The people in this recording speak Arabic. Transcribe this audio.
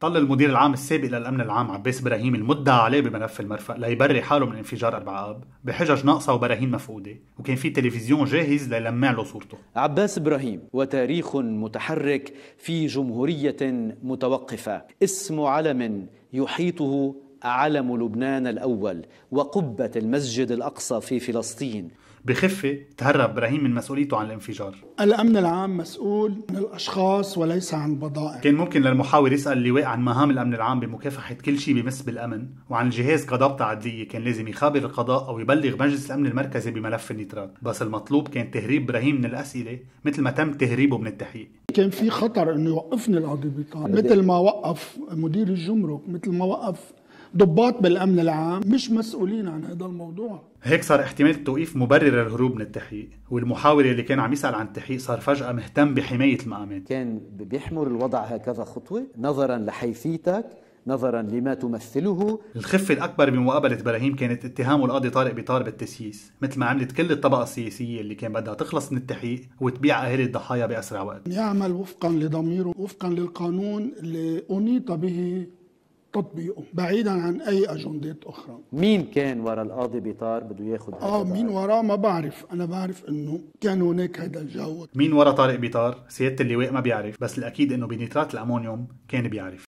طل المدير العام السابق للأمن العام عباس إبراهيم المدعى عليه بملف المرفأ ليبري حاله من انفجار أربع آب بحجج ناقصة وبراهين مفقودة. وكان في تلفزيون جاهز ليلمع له صورته. عباس إبراهيم وتاريخ متحرك في جمهورية متوقفة. اسم علم يحيطه علم لبنان الأول وقبة المسجد الأقصى في فلسطين. بخفة تهرب إبراهيم من مسؤوليته عن الانفجار. الأمن العام مسؤول عن الأشخاص وليس عن بضائع كان ممكن للمحاور يسأل اللواء عن مهام الأمن العام بمكافحة كل شيء بمس بالأمن وعن الجهاز كضبط عدلية كان لازم يخابر القضاء أو يبلغ مجلس الأمن المركزي بملف النيترات. بس المطلوب كان تهريب إبراهيم من الأسئلة مثل ما تم تهريبه من التحقيق. كان في خطر إنه يوقفني القاضي بيطار مثل ما وقف مدير الجمرك مثل ما وقف ضباط بالأمن العام مش مسؤولين عن هذا الموضوع. هيك صار احتمال التوقيف مبرر الهروب من التحقيق والمحاور اللي كان عم يسأل عن التحقيق صار فجأة مهتم بحماية المقامات كان بيحمر الوضع هكذا خطوة نظرا لحيثيتك نظرا لما تمثله. الخفة الأكبر بمقابلة إبراهيم كانت اتهامه القاضي طارق بيطار بالتسييس مثل ما عملت كل الطبقة السياسية اللي كان بدها تخلص من التحقيق وتبيع أهالي الضحايا بأسرع وقت. يعمل وفقا لضميره وفقا للقانون اللي أنيط به تطبيقه بعيدا عن أي أجندات أخرى. مين كان ورا القاضي بيطار بده ياخذ آه مين وراه ما بعرف. أنا بعرف إنه كان هناك هذا الجو. مين ورا طارق بيطار؟ سيادة اللواء ما بيعرف بس الأكيد إنه بنيترات الأمونيوم كان بيعرف.